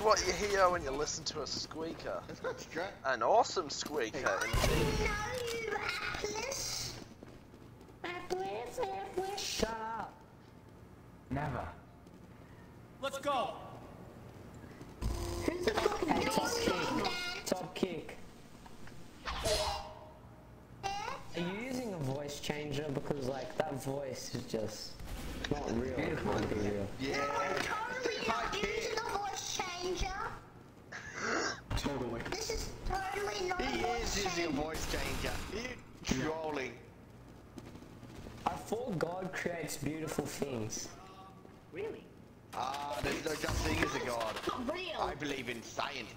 is what you hear when you listen to a squeaker. That's not straight. An awesome squeaker. indeed. Shut up. Never. Let's go. Hey, top kick. Top kick. Are you using a voice changer? Because like that voice is just not real. It can't be real. Yeah. Totally not using the voice changer. Totally. This is totally not He a voice is using a changer. voice changer. You trolling. I thought God creates beautiful things. Really? Ah, there's no such thing as a god. Not real. I believe in science.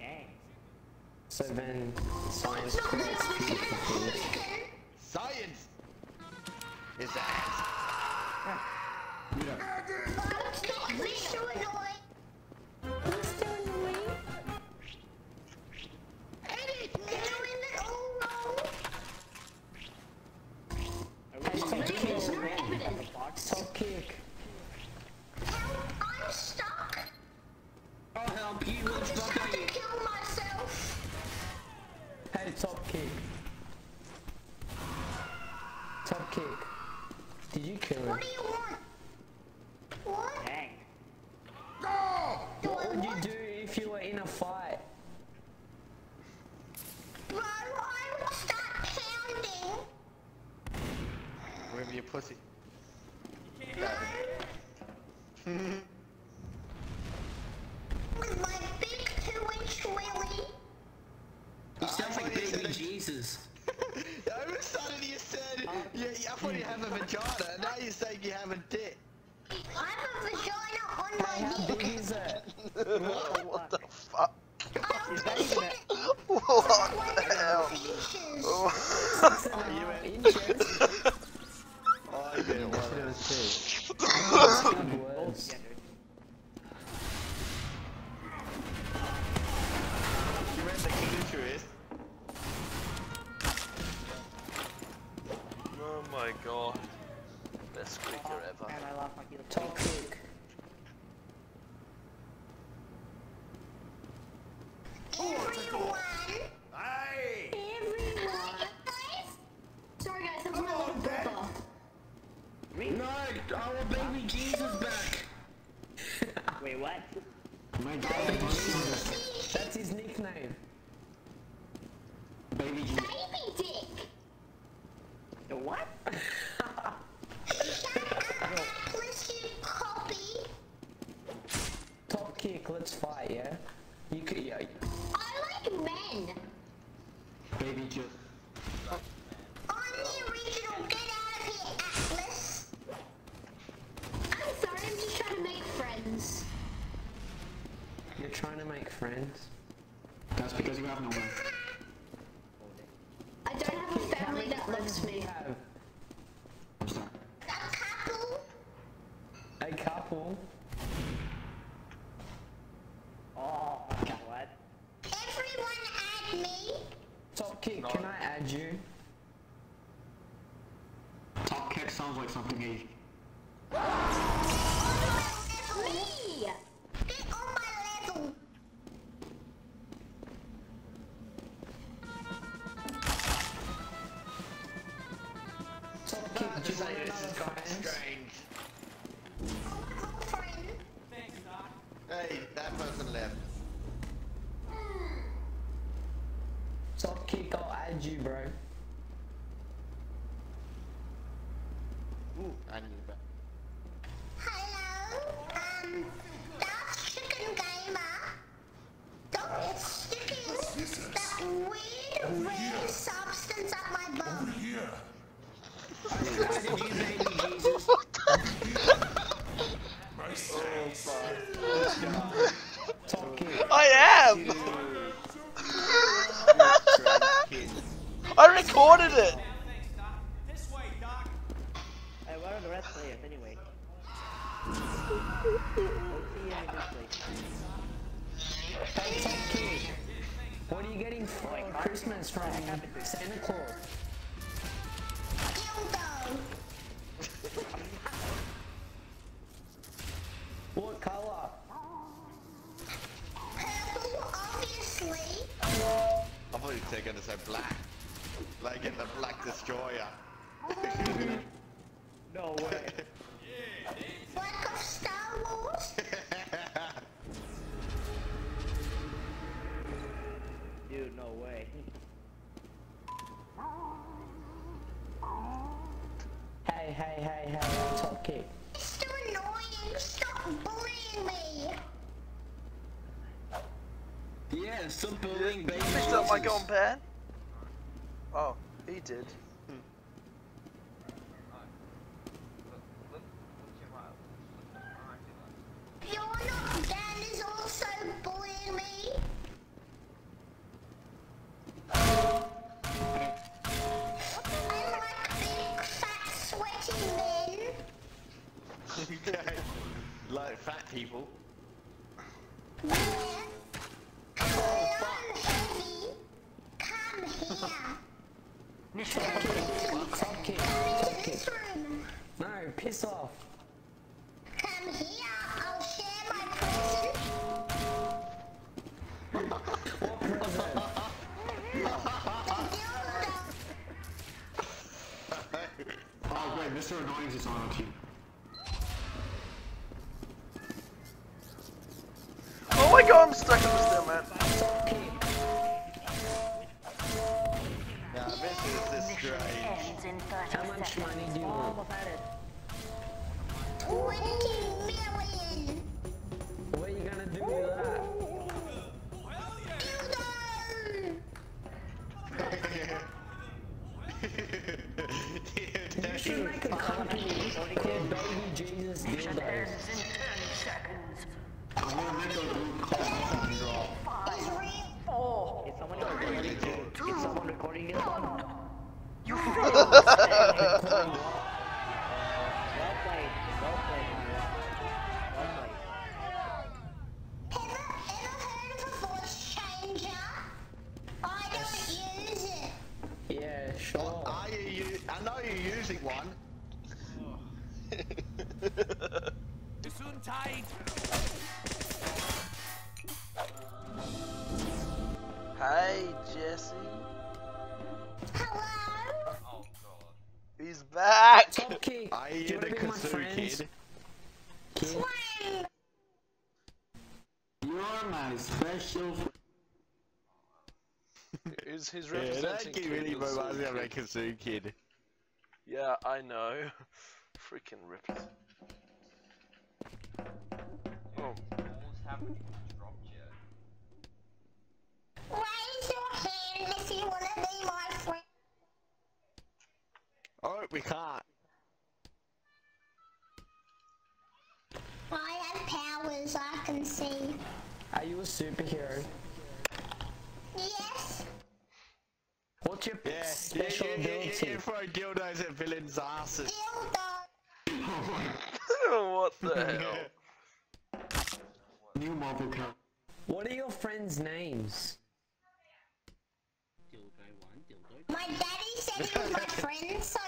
Dang. So then science It's not real creates beautiful things. Science is ass. But Did you kill him? What do you want? What? Dang. Do I What would you want? do if you were in a fight? Bro, I would start pounding. Wherever your pussy. With my big two-inch willy. You sound like thought you baby said- Jesus. I was suddenly you said, yeah, I thought you have a vagina. Now you're saying you have a dick. I have a vagina on Hey, my how dick. big is it? what the fuck? I Is that even a... What the hell? Inches. Six our baby Jesus back. Wait, what? My baby Jesus. That's his nickname. Baby Jesus. Baby dick. The what? Shut up, please you copy. Top kick, let's fight, yeah? You could, yeah. I like men. Baby Jesus. I'm the original. Get out of here, Atlas. I'm sorry, I'm just trying to make friends. You're trying to make friends. That's because you have no one. I don't have a family that loves me. You have I'm sorry. A couple. A couple. Oh, what? Everyone add me. Top kick, can I add you? Top kick sounds like something he. Me. Get on my level. Top kick, do Just you say want this another has got friend? strange. Oh, friend. Hey, that person left. Top kick, I'll you, bro. Ooh, I need that. Hello. Um, I hmm. like big, fat, sweaty men. like fat people. Mr. Annoyance is on our team. Oh my god, I'm stuck in the still, man. Top kick. Now this is the strange. How much money do you want? Almost had it. 20 recording this one? Well played. Well played. Well played. Ever, ever heard of a voice changer? I don't use it. Yeah, sure. Are you, u- I know you're using one. He's back. Top kick. Are Do you you the wanna be my kazoo kid? Kid? You're my special Is his he's Yeah, representing that kid really reminds me of Zoo a kazoo kid. Yeah, I know. Freaking ripped. Oh, Raise your hand if you want to be my friend. Oh, we can't. I have powers, I can see. Are you a superhero? Yes. What's your Yeah, special yeah, yeah, yeah, ability? yeah, throw dildos at villains' asses. Dildo. what the hell? new Marvel character. What are your friends' names? My daddy said he was my friend, so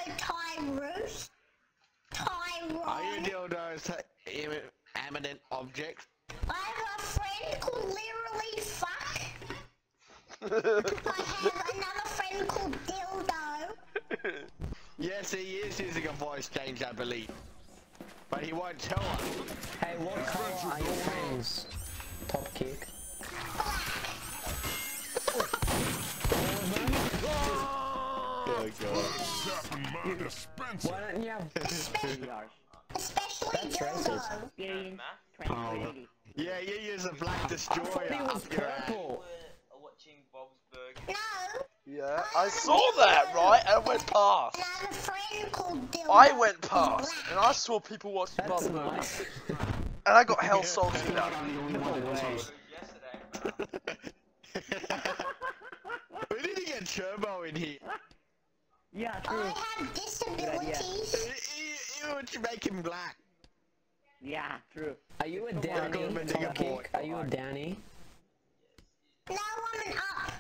Tyrus. Are you Tyrone. dildos im- eminent objects? I have a friend called literally fuck. I have another friend called dildo. Yes, he is using a voice change, I believe. But he won't tell us. Hey, what color are your friends? Top kick. Oh, oh, God. Why don't you have PRs. Especially That's dildo. racist. Experience tranquility. Yeah, you use a black I destroyer thought he was up purple. watching Bob's Burger. No. Yeah, I saw that, right? And I went past. And I have a friend called. I went past, and I saw people watching That's Bob's nice. and I got hell salty I feel about like it. I'm the only one that knows how to Yesterday. we need to get Turbo in here. Yeah, true. I have disabilities. You, you would make him black. Yeah, true. Are you a Welcome, downy? Indigo Top boy. kick. Are you a downy? No, I'm an up.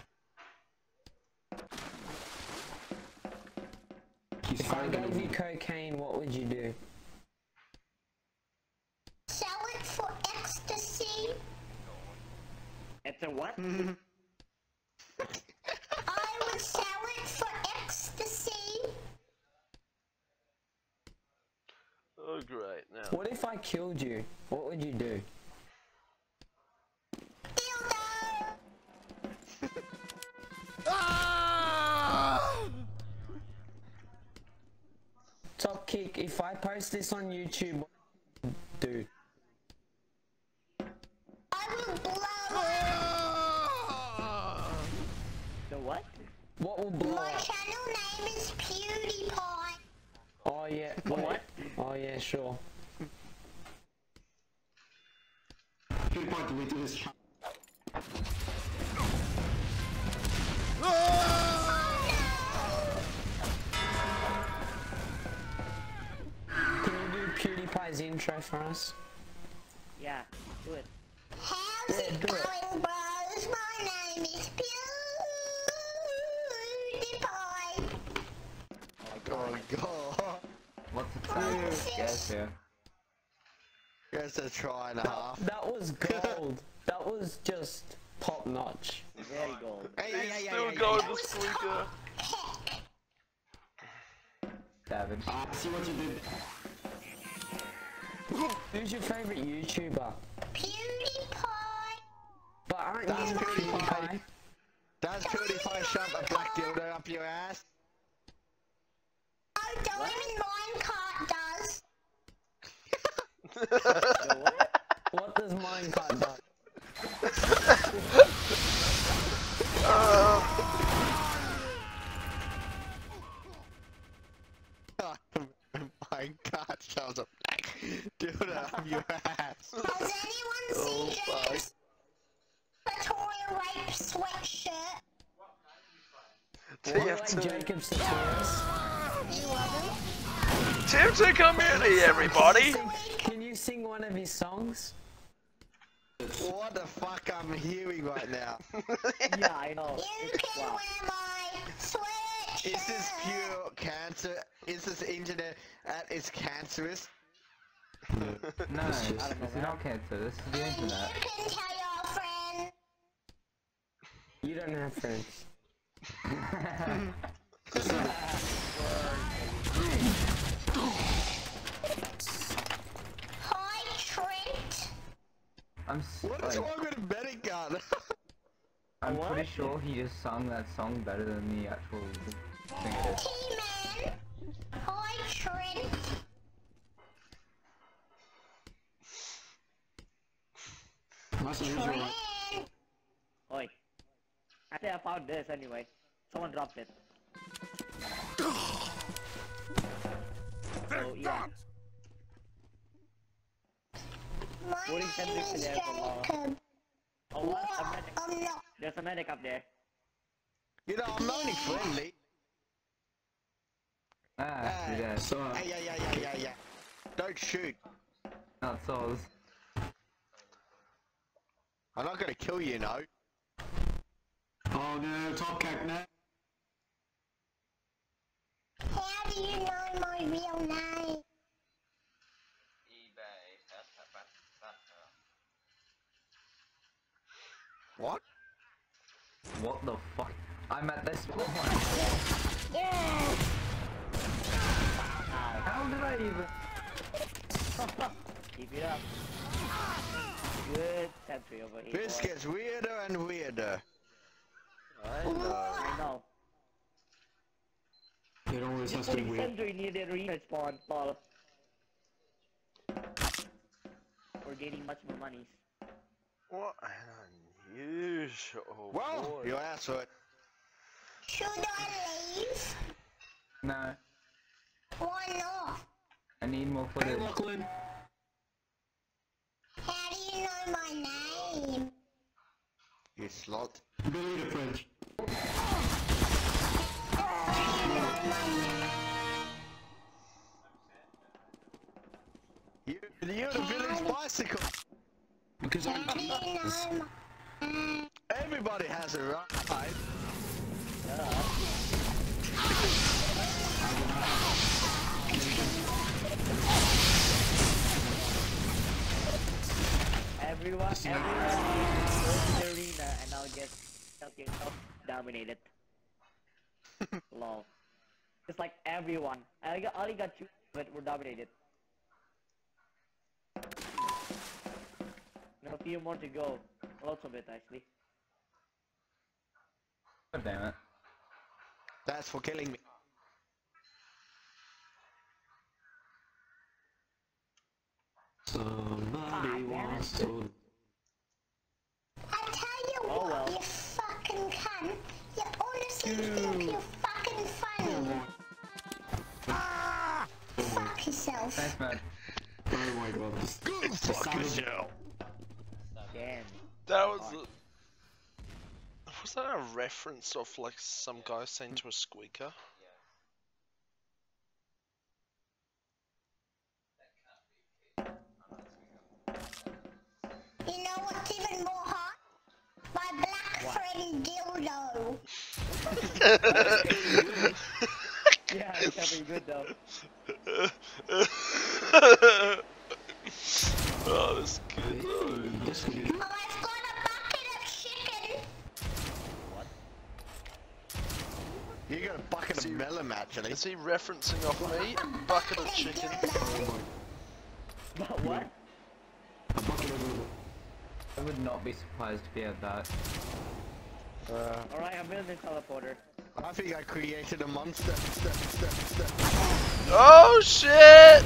He's If I gave you cocaine, what would you do? Sell it for ecstasy. It's a what? Mm-hmm. I Great. Now. What if I killed you? What would you do? Top kick, if I post this on YouTube, what would you do? I will blow up. The what? What will blow My up? channel name is PewDiePie. Oh yeah, What? Wait. Oh yeah, sure. PewDiePie deleted his channel. Can you do PewDiePie's intro for us? Yeah, do it. How's it going, bros? My name is PewDiePie. Oh god. What's the time? Guess here. That's a try and a half. That was gold. that was just top notch. Very gold. Hey, hey, He's hey, still hey, going hey, the squeaker. Savage. Ah, see what you did. Who's your favorite YouTuber? TF2 community, everybody. Can you sing one of his songs? What the fuck I'm hearing right now? Yeah, I know. You It's can wow. wear my sweatshirt. Is this pure cancer? Is this internet at its cancerous? No, this is not cancer. This is the And you internet. can tell your friend. You don't have friends. I'm s- What is like, wrong with a betting gun? I'm What? pretty sure he just sung that song better than the actual thing it is. T-Man. Hi, Trent. That's unusual. Trent. Oi. I think I found this anyway. Someone dropped it. So yeah. My Voting name Kendrick for law. Jacob. Oh what? What? A medic. I'm not. There's a medic up there. you know, I'm only friendly. Ah, Hey. you're. So, Hey, yeah, yeah, yeah, yeah, yeah. Don't shoot. Not souls. I'm not gonna kill you, no. oh no, Top Cat now. How do you know my real name? eBay. That's a fat, fat, uh, What? What the fuck? I'm at this one. How did I even? Keep it up. Good sentry over here. This boy. gets weirder and weirder. I know. Uh, I know. It always has to be weird. sentry near the arena spawn, lol. We're getting much more monies. What an unusual Well, boy. you asked for. Should I leave? No, Why not? I need more Hey, footage. Lachlan. How do you know my name? You slot. Billy the French. How do you know my name? You, you're the village bicycle. Because I'm. Everybody has a right. Yeah. Everyone, everyone go to the arena and I'll get help yourself dominated. Lol. Just like everyone. I got, only got two, but we're dominated. A few more to go. Lots of it, actually. God damn it. That's for killing me. Somebody wants to. I tell you Oh, what, well. you fucking cunt. You honestly think you're fucking funny. Ah! Fuck yourself. Thanks, man. Oh my god. This, this Fuck yourself. Damn. That was a, Was that a reference of like some guy saying to a squeaker? You know what's even more hot? My black friend Dildo. Yeah, it's definitely good though. oh, that's good. Hey, this could be- Oh, I've got a bucket of chicken. You got a bucket of melon actually. Is he referencing off me? Bucket of chicken. What? A bucket of I would not be surprised if he had that. Uh, Alright, I'm building a teleporter. I think I created a monster. St- st- st- Oh shit!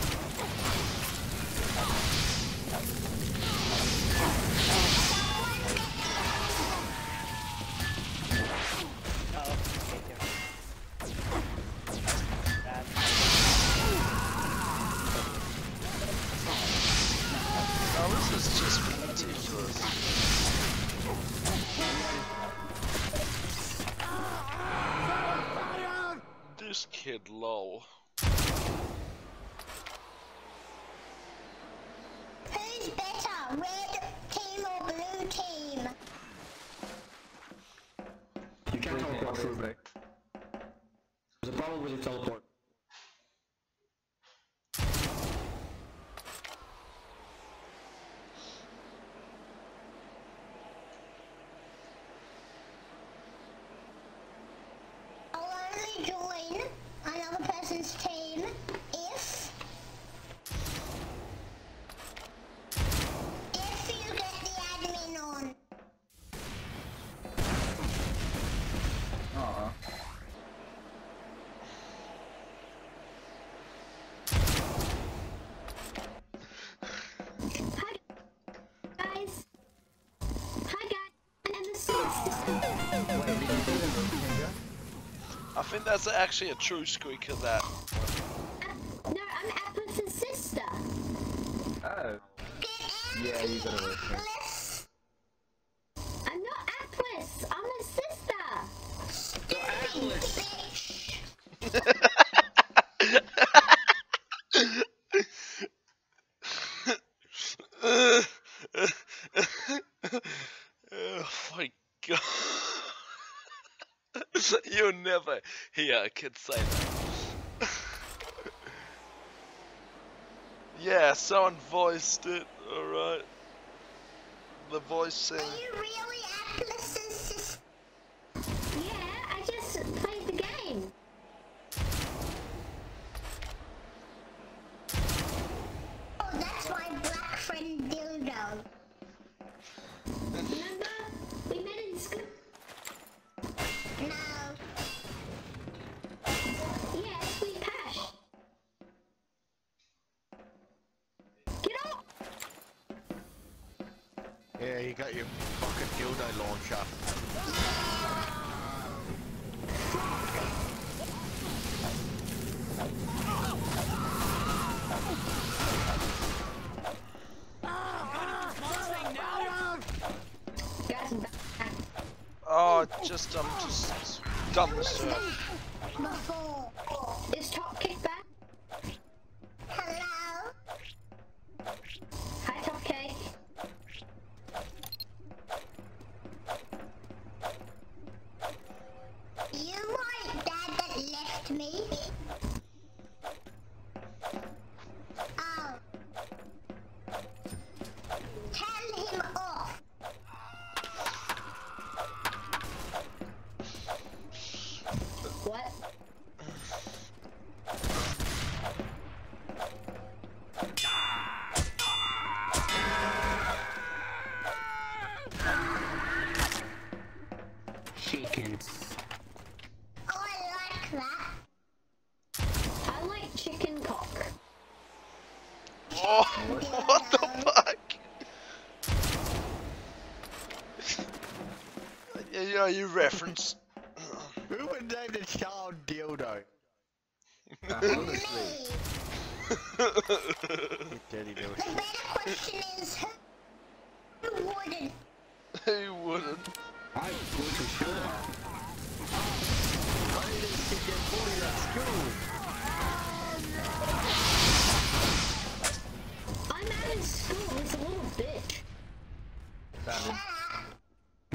Ridiculous. This kid, lol. Who's better, red team or blue team? You can't teleport through. Obviously. There's a problem with your teleport. I think that's actually a true squeaker that. No, I'm Atlas's sister. Oh. Yeah, you got a room changer. Atlas. I'm not Atlas. I'm a sister. Stupid bitch. oh my god. You'll never hear a kid say that. yeah, someone voiced it, alright. The voicing. Are you got your fucking dildo launcher. Guys, I'm back. Oh, just um, just dumb stuff. You reference. Who would name the child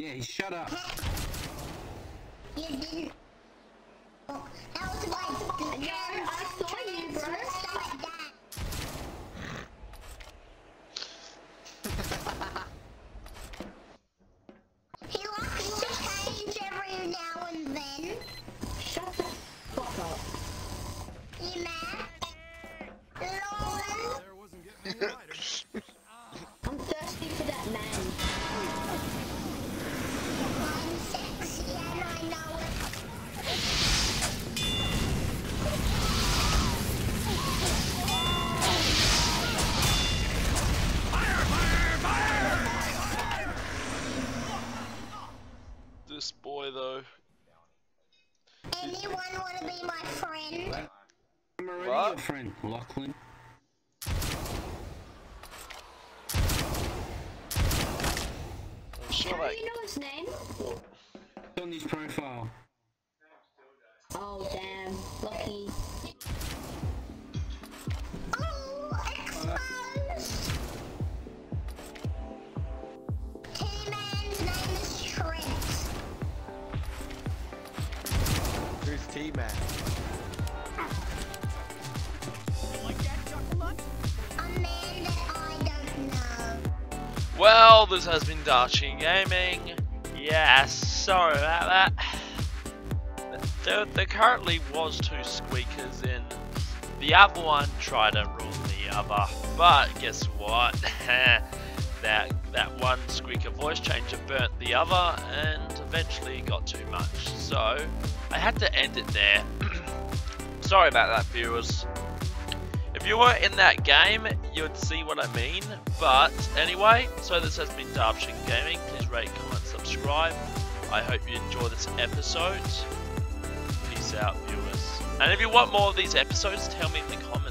Yeah, shut up. You didn't. Oh, that was my Yeah, I saw you, bro. Friend? I'm already What? your friend, Lachlan. I'm sure How do you know his name? It's on his profile. Oh damn, lucky. Oh, exposed! T-Man's name is Trent. Who's T-Man? Well, this has been Darth Chicken Gaming. Yeah, sorry about that. There, there currently was two squeakers in. The other one tried to ruin the other, but guess what? that that one squeaker voice changer burnt the other, and eventually got too much. So I had to end it there. sorry about that, viewers. If you were in that game, you'd see what I mean. But anyway, so this has been Darth Chicken Gaming. Please rate, comment, subscribe. I hope you enjoy this episode. Peace out, viewers. And if you want more of these episodes, tell me in the comments.